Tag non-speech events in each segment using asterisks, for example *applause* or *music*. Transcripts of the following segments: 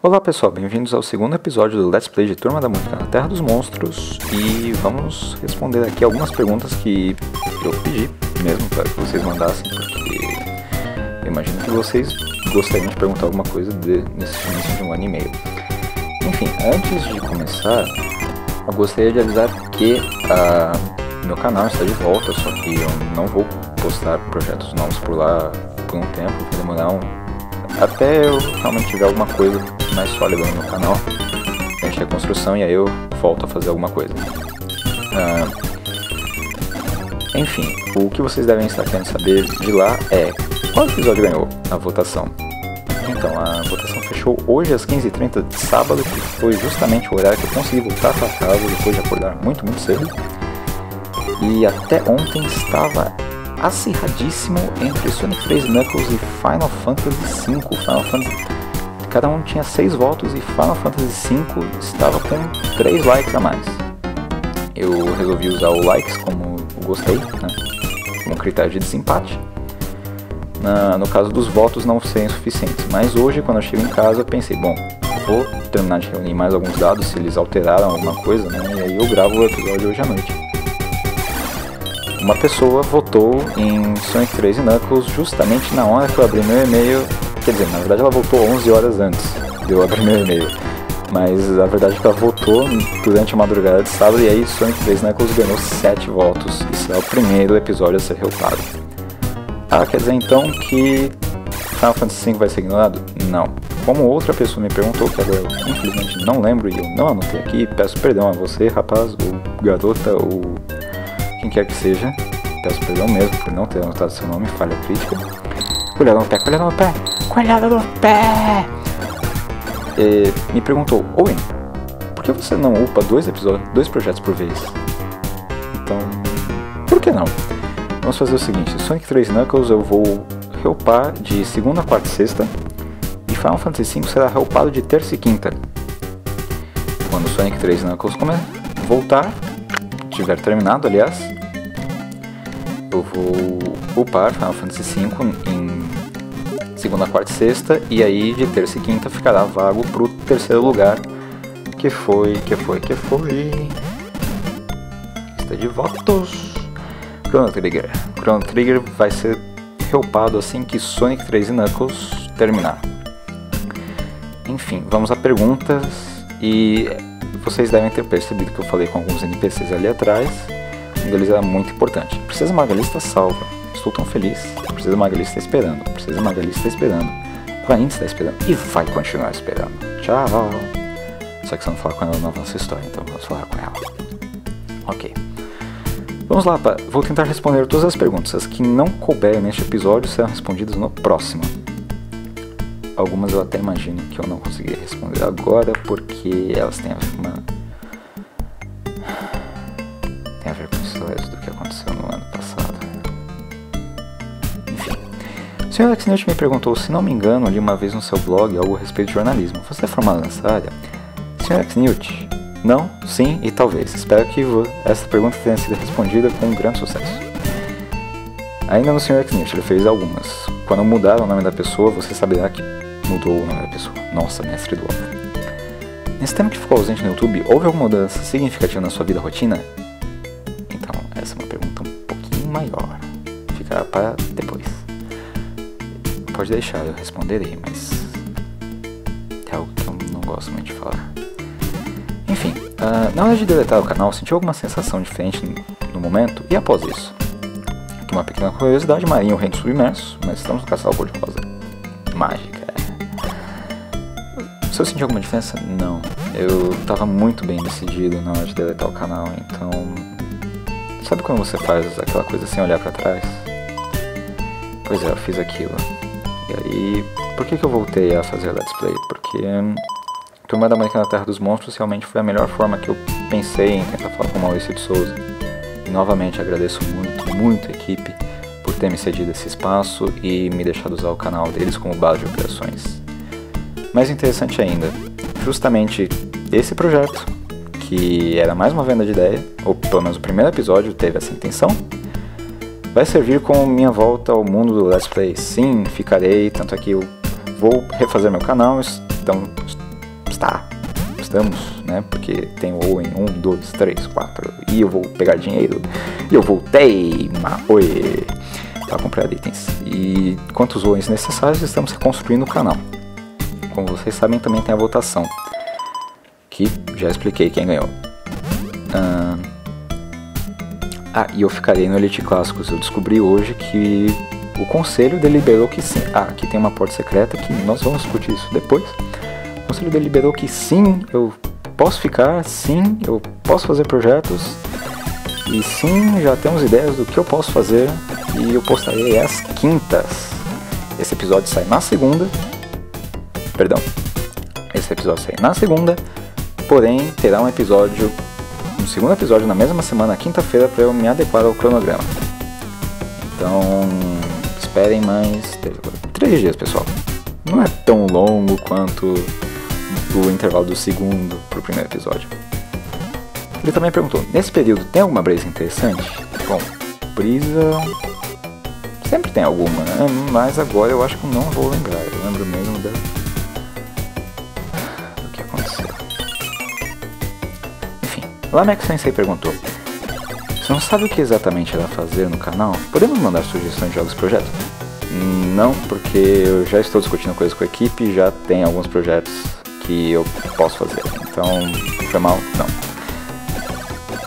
Olá pessoal, bem-vindos ao segundo episódio do Let's Play de Turma da Música na Terra dos Monstros e vamos responder aqui algumas perguntas que eu pedi mesmo para que vocês mandassem, porque eu imagino que vocês gostariam de perguntar alguma coisa de, nesse início de um ano e meio. Enfim, antes de começar, eu gostaria de avisar que uh, meu canal está de volta, só que eu não vou postar projetos novos por lá por um tempo, vai demorar um, até eu realmente tiver alguma coisa mais sólida no canal, a construção e aí eu volto a fazer alguma coisa. Uh, enfim, o que vocês devem estar querendo saber de lá é qual episódio ganhou a votação. Então, a votação fechou hoje às 15h30 de sábado, que foi justamente o horário que eu consegui voltar para casa depois de acordar muito, muito cedo. E até ontem estava acirradíssimo entre Sonic 3 Knuckles e Final Fantasy V. Final Fantasy... Cada um tinha 6 votos e Final Fantasy V estava com 3 likes a mais. Eu resolvi usar o likes como gostei, né? como critério de desempate. Na, no caso dos votos não serem suficientes. Mas hoje, quando eu chego em casa, pensei, bom, vou terminar de reunir mais alguns dados, se eles alteraram alguma coisa, né? E aí eu gravo o episódio hoje à noite uma pessoa votou em Sonic 3 e Knuckles justamente na hora que eu abri meu e-mail. Quer dizer, na verdade ela votou 11 horas antes de eu abrir meu e-mail. Mas a verdade é que ela votou durante a madrugada de sábado e aí Sonic 3 Knuckles ganhou 7 votos. Isso é o primeiro episódio a ser reupado. Ah, quer dizer então que Final Fantasy V vai ser ignorado? Não. Como outra pessoa me perguntou, que agora eu infelizmente não lembro e eu não anotei aqui, peço perdão a você, rapaz, ou garota, ou quem quer que seja, peço perdão mesmo por não ter anotado seu nome, falha crítica. Colhada no pé, colhada no pé, colhada no pé! E me perguntou, Owen, por que você não upa dois episódios, dois projetos por vez? Então, por que não? Vamos fazer o seguinte, Sonic 3 Knuckles eu vou reupar de segunda, quarta e sexta, e Final Fantasy V será reupado de terça e quinta. Quando Sonic 3 Knuckles começar, voltar, tiver terminado, aliás, eu vou upar Final Fantasy V em segunda, quarta e sexta, e aí de terça e quinta ficará vago pro terceiro lugar, que foi, que foi, que foi... Lista de votos... Chrono Trigger. Chrono Trigger vai ser reupado assim que Sonic 3 e Knuckles terminar. Enfim, vamos a perguntas e vocês devem ter percebido que eu falei com alguns NPCs ali atrás. Um deles era muito importante. Precisa Magali está salva. Estou tão feliz. Precisa Magali está esperando. Precisa Magali está esperando. Rain está esperando. E vai continuar esperando. Tchau. Só que você não fala com ela na nossa história, então vamos falar com ela. Ok. Vamos lá, vou tentar responder todas as perguntas. As que não couberem neste episódio serão respondidas no próximo. Algumas eu até imagino que eu não conseguiria responder agora, porque elas têm a uma. Sr. Alex Newt me perguntou, se não me engano, ali uma vez no seu blog algo a respeito de jornalismo. Você é formado nessa área? Sr. Alex Newt, não, sim e talvez. Espero que essa pergunta tenha sido respondida com um grande sucesso. Ainda no Sr. Newt, ele fez algumas. Quando mudar o nome da pessoa, você saberá que mudou o nome da pessoa. Nossa, mestre do óbvio. Nesse tempo que ficou ausente no YouTube, houve alguma mudança significativa na sua vida rotina? Então, essa é uma pergunta um pouquinho maior. Fica para depois. Pode deixar, eu responderei, mas é algo que eu não gosto muito de falar. Enfim, uh, na hora de deletar o canal, senti alguma sensação diferente no, momento e após isso. Aqui uma pequena curiosidade, Marinho Reino Submerso, mas estamos no Castelo Cor-de-Rosa. Mágica. Se eu senti alguma diferença, não. Eu estava muito bem decidido na hora de deletar o canal, então. Sabe quando você faz aquela coisa sem olhar para trás? Pois é, eu fiz aquilo. E aí, por que, que eu voltei a fazer Let's Play? Porque Turma da Mônica na Terra dos Monstros realmente foi a melhor forma que eu pensei em tentar falar com o Maurício de Souza. E novamente agradeço muito, muito a equipe por ter me cedido esse espaço e me deixado usar o canal deles como base de operações. Mais interessante ainda, justamente esse projeto, que era mais uma venda de ideia, ou pelo menos o primeiro episódio teve essa intenção, vai servir como minha volta ao mundo do Let's Play. Sim, ficarei, tanto é que eu vou refazer meu canal, então Está. Estamos, né? Porque tem o Owen 1, 2, 3, 4. E eu vou pegar dinheiro. E eu voltei. Oi. Para comprar itens. E quantos Owens necessários, estamos reconstruindo o canal. Como vocês sabem, também tem a votação. Que já expliquei quem ganhou. Ah e eu ficarei no Elite Clássicos. Eu descobri hoje que o conselho deliberou que sim. Ah, aqui tem uma porta secreta que nós vamos discutir isso depois. O conselho deliberou que sim, eu posso ficar, sim, eu posso fazer projetos. E sim, já temos ideias do que eu posso fazer e eu postarei às quintas. Esse episódio sai na segunda. Perdão. Esse episódio sai na segunda, porém terá um episódio, segundo episódio na mesma semana, quinta-feira, para eu me adequar ao cronograma. Então, esperem mais três dias, pessoal. Não é tão longo quanto o intervalo do segundo para o primeiro episódio. Ele também perguntou: nesse período tem alguma brisa interessante? Bom, brisa. Sempre tem alguma, né? Mas agora eu acho que não vou lembrar. Eu lembro mesmo da. Lamex Sensei perguntou: você não sabe o que exatamente ela fazer no canal? Podemos mandar sugestões de jogos projetos? Não, porque eu já estou discutindo coisas com a equipe e já tem alguns projetos que eu posso fazer. Então, foi mal? Não.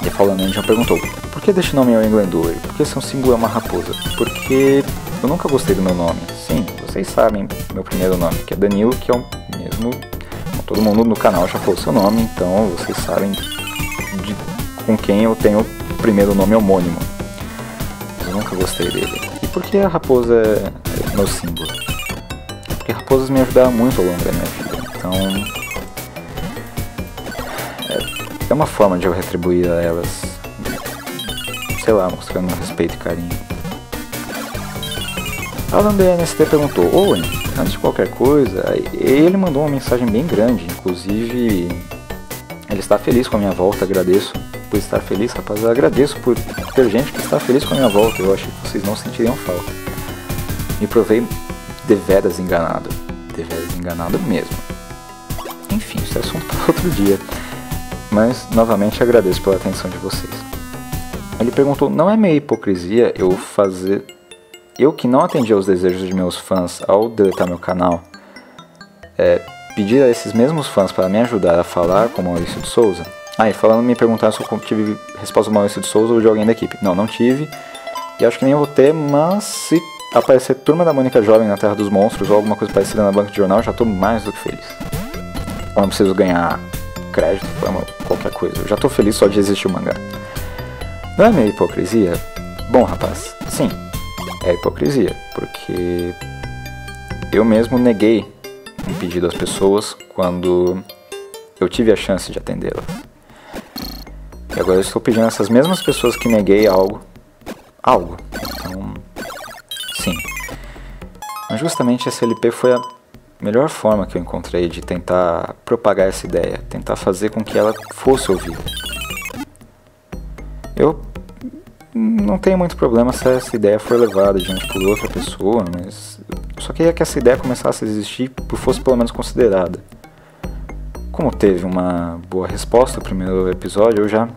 E Fallen Angel perguntou, por que deste nome é o Englandour? Por que seu símbolo é uma raposa? Porque eu nunca gostei do meu nome. Sim, vocês sabem meu primeiro nome, que é Danilo, que é o mesmo... Todo mundo no canal já falou seu nome, então vocês sabem com quem eu tenho primeiro nome homônimo. Eu nunca gostei dele. E por que a raposa é meu símbolo? Porque raposas me ajudaram muito ao longo da minha vida. Então. É, é uma forma de eu retribuir a elas. Sei lá, mostrando respeito e carinho. Alan BNST perguntou: Owen, antes de qualquer coisa, ele mandou uma mensagem bem grande. Inclusive, ele está feliz com a minha volta, agradeço por estar feliz, rapaz. Eu agradeço por ter gente que está feliz com a minha volta. Eu acho que vocês não sentiriam falta. Me provei deveras enganado. Deveras enganado mesmo. Enfim, isso é assunto *laughs* para outro dia. Mas, novamente, agradeço pela atenção de vocês. Ele perguntou: não é meio hipocrisia eu fazer. Eu que não atendi aos desejos de meus fãs ao deletar meu canal, é, pedir a esses mesmos fãs para me ajudar a falar com Maurício de Souza? Ah, e falando, me perguntaram se eu tive resposta do Maurício de Souza ou de alguém da equipe. Não, não tive. E acho que nem vou ter, mas se aparecer Turma da Mônica Jovem na Terra dos Monstros ou alguma coisa parecida na banca de jornal, já estou mais do que feliz. Eu não preciso ganhar crédito, qualquer coisa. Eu já estou feliz só de existir o mangá. Não é meio hipocrisia? Bom, rapaz, sim, é hipocrisia, porque eu mesmo neguei um pedido às pessoas quando eu tive a chance de atendê-las. E agora eu estou pedindo essas mesmas pessoas que neguei algo, algo. Então, sim. Mas justamente esse LP foi a melhor forma que eu encontrei de tentar propagar essa ideia, tentar fazer com que ela fosse ouvida. Eu não tenho muito problema se essa ideia for levada diante por outra pessoa, mas eu só queria que essa ideia começasse a existir e fosse pelo menos considerada. Como teve uma boa resposta no primeiro episódio, eu já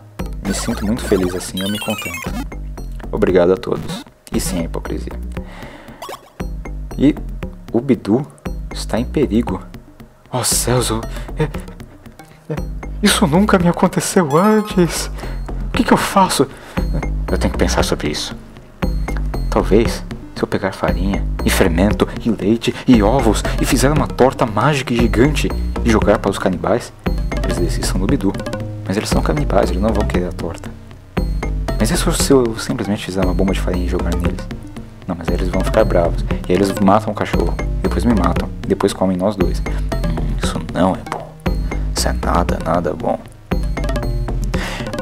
me sinto muito feliz assim, eu me contento. Obrigado a todos. E sim a hipocrisia. E o Bidu está em perigo. Oh céus, é... Isso nunca me aconteceu antes. O que, que eu faço? Eu tenho que pensar sobre isso. Talvez, se eu pegar farinha, e fermento, e leite, e ovos, e fizer uma torta mágica e gigante e jogar para os canibais, eles desistam do Bidu. Mas eles são canibais, eles não vão querer a torta. Mas e se eu simplesmente fizer uma bomba de farinha e jogar neles? Não, mas aí eles vão ficar bravos. E aí eles matam o cachorro. Depois me matam. Depois comem nós dois. Hum, isso não é bom. Isso é nada, nada bom.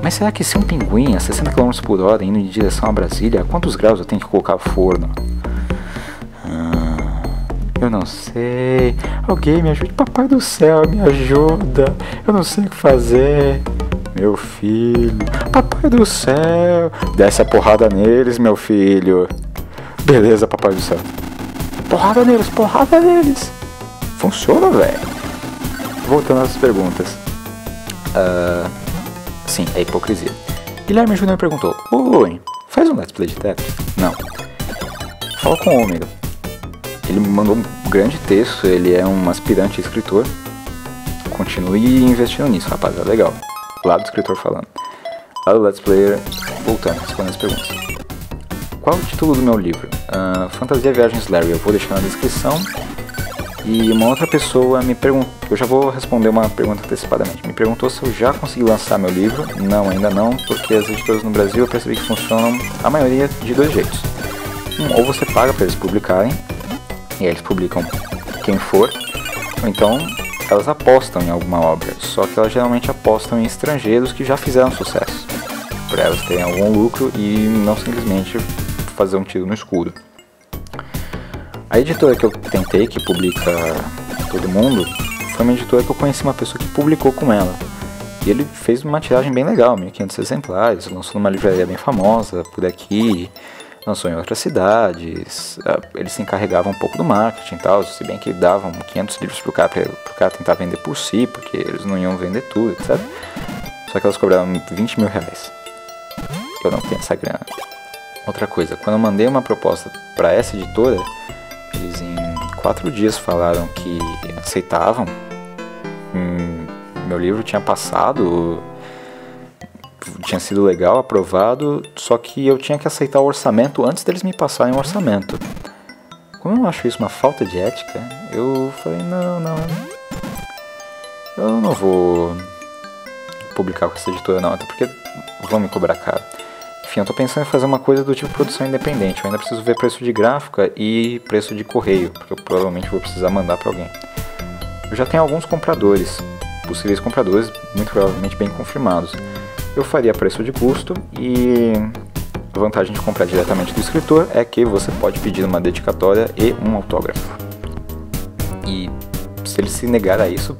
Mas será que se um pinguim a 60 km por hora indo em direção a Brasília, quantos graus eu tenho que colocar forno? Ah, eu não sei. Alguém me ajude. Papai do céu, me ajuda. Eu não sei o que fazer. Meu filho. Papai do céu. Desce a porrada neles, meu filho. Beleza, papai do céu. Porrada neles, porrada neles. Funciona, velho. voltando às perguntas. Uh, sim, é hipocrisia. Guilherme Júnior perguntou: Oi, faz um Let's Play de Tetris? Não. Fala com o Ômega. Ele me mandou um grande texto, ele é um aspirante escritor. Continue investindo nisso, rapaz, é legal. Lá do escritor falando. Lá do Let's Player, voltando, respondendo as perguntas. Qual o título do meu livro? Uh, Fantasia Viagens Larry, eu vou deixar na descrição. E uma outra pessoa me perguntou, eu já vou responder uma pergunta antecipadamente, me perguntou se eu já consegui lançar meu livro. Não, ainda não, porque as editoras no Brasil eu percebi que funcionam a maioria de dois jeitos. Um, ou você paga para eles publicarem, e aí eles publicam quem for, ou então elas apostam em alguma obra, só que elas geralmente apostam em estrangeiros que já fizeram sucesso, para elas terem algum lucro e não simplesmente fazer um tiro no escuro. A editora que eu tentei, que publica todo mundo, foi uma editora que eu conheci uma pessoa que publicou com ela. E ele fez uma tiragem bem legal, 1500 exemplares, lançou numa livraria bem famosa por aqui, lançou em outras cidades. Eles se encarregavam um pouco do marketing e tal, se bem que davam 500 livros pro cara, pro cara tentar vender por si, porque eles não iam vender tudo, etc. Só que elas cobravam 20 mil reais. Eu não tenho essa grana. Outra coisa, quando eu mandei uma proposta para essa editora, eles em quatro dias falaram que aceitavam. Hum, meu livro tinha passado, tinha sido legal, aprovado, só que eu tinha que aceitar o orçamento antes deles me passarem o orçamento. Como eu acho isso uma falta de ética, eu falei: não, não, eu não vou publicar com essa editora, não, até porque vão me cobrar caro. Enfim, eu tô pensando em fazer uma coisa do tipo produção independente. Eu ainda preciso ver preço de gráfica e preço de correio, porque eu provavelmente vou precisar mandar para alguém. Eu já tenho alguns compradores, possíveis compradores, muito provavelmente bem confirmados. Eu faria preço de custo e a vantagem de comprar diretamente do escritor é que você pode pedir uma dedicatória e um autógrafo. E se ele se negar a isso,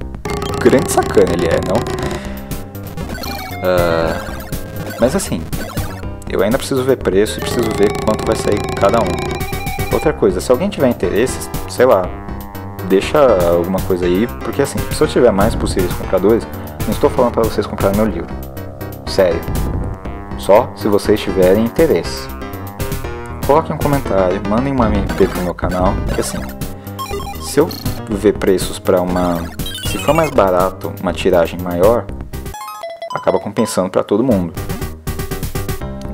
grande sacana ele é, não? Uh, mas assim, eu ainda preciso ver preço e preciso ver quanto vai sair cada um. Outra coisa, se alguém tiver interesse, sei lá, deixa alguma coisa aí, porque assim, se eu tiver mais possíveis compradores, não estou falando para vocês comprarem meu livro. Sério. Só se vocês tiverem interesse. Coloquem um comentário, mandem uma MP pro meu canal, que assim, se eu ver preços para uma. Se for mais barato, uma tiragem maior, acaba compensando para todo mundo.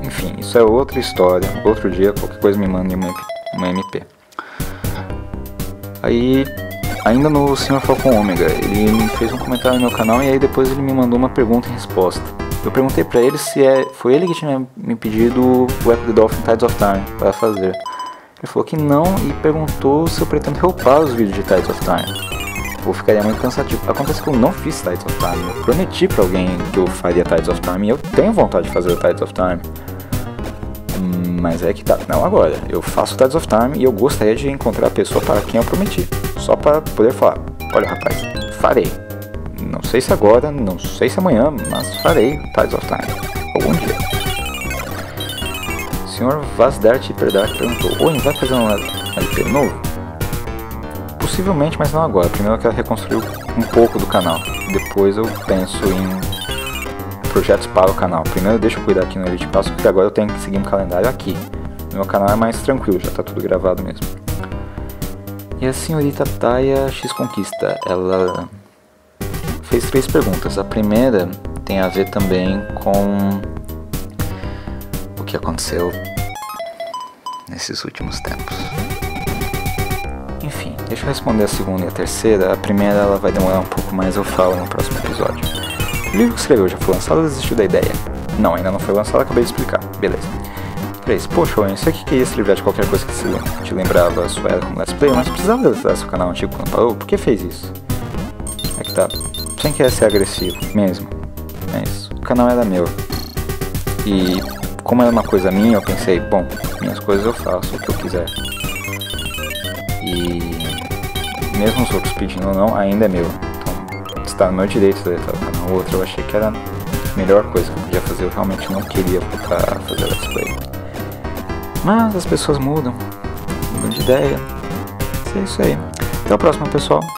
Enfim, isso é outra história. Outro dia, qualquer coisa me manda uma, uma MP. Aí, ainda no Sr. Falcon Ômega, ele fez um comentário no meu canal e aí depois ele me mandou uma pergunta em resposta. Eu perguntei pra ele se é, foi ele que tinha me pedido o the Dolphin Tides of Time para fazer. Ele falou que não e perguntou se eu pretendo reupar os vídeos de Tides of Time. Ou ficaria muito cansativo. Acontece que eu não fiz Tides of Time. Eu prometi pra alguém que eu faria Tides of Time e eu tenho vontade de fazer o Tides of Time. Mas é que tá. Não agora. Eu faço Tides of Time e eu gostaria de encontrar a pessoa para quem eu prometi. Só para poder falar: olha, rapaz, farei. Não sei se agora, não sei se amanhã, mas farei Tides of Time. Algum dia. O senhor Vasdart Perdark perguntou: Oi, vai fazer um LP novo? Possivelmente, mas não agora. Primeiro eu quero reconstruir um pouco do canal. Depois eu penso em projetos para o canal. Primeiro deixa eu cuidar aqui no Elite Passo, porque agora eu tenho que seguir um calendário aqui. Meu canal é mais tranquilo, já está tudo gravado mesmo. E a senhorita Taya X Conquista, ela fez três perguntas. A primeira tem a ver também com o que aconteceu nesses últimos tempos. Enfim, deixa eu responder a segunda e a terceira. A primeira ela vai demorar um pouco mais, eu falo no próximo episódio. O livro que escreveu já foi lançado ou desistiu da ideia? Não, ainda não foi lançado, acabei de explicar. Beleza. 3. Poxa, Owen, você que queria se livrar de qualquer coisa que te lembrava a sua era como Let's Play, mas precisava deletar seu canal antigo quando parou? Por que fez isso? É que tá. Sem querer ser agressivo, mesmo. Mas o canal era meu. E como era uma coisa minha, eu pensei, bom, minhas coisas eu faço o que eu quiser. E mesmo os outros pedindo ou não, ainda é meu está no meu direito de deletar o canal. Outro eu achei que era a melhor coisa que eu podia fazer. Eu realmente não queria voltar a fazer let's play. Mas as pessoas mudam, mudam de ideia. É isso aí. Até o próximo, pessoal.